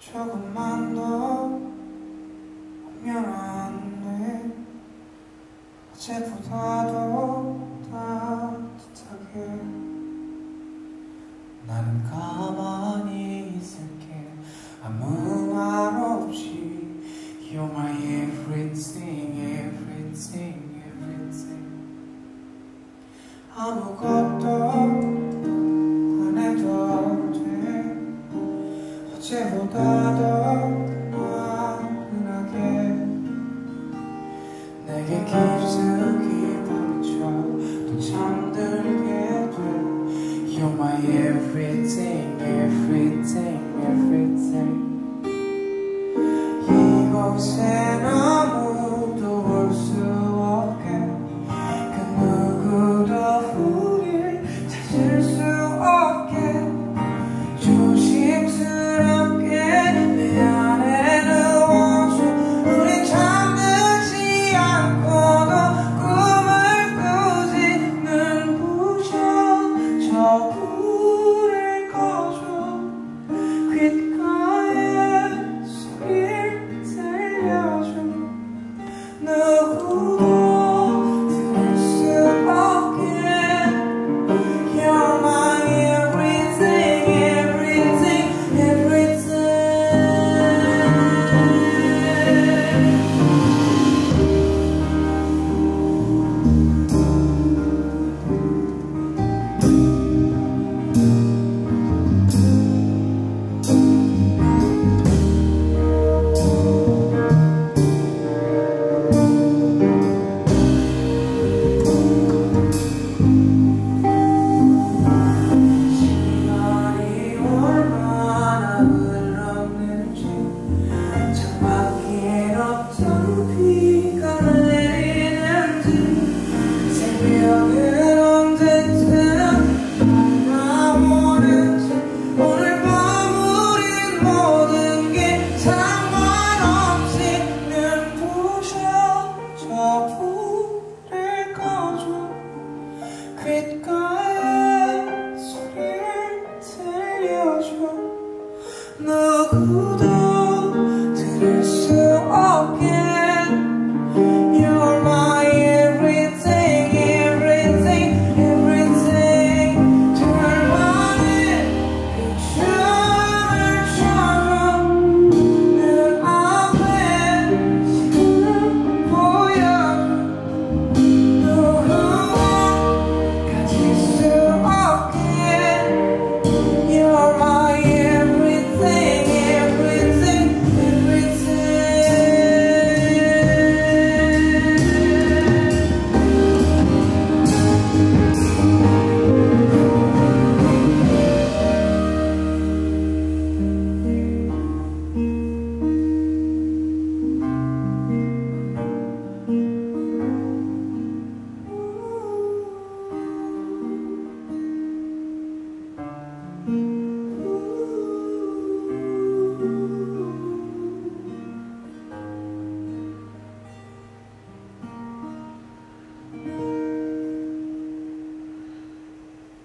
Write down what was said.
조금만 더 오면 안돼. 어제보다도 따뜻하게. 나는 가만히 있을게. 아무 everything, everything, everything. He. God.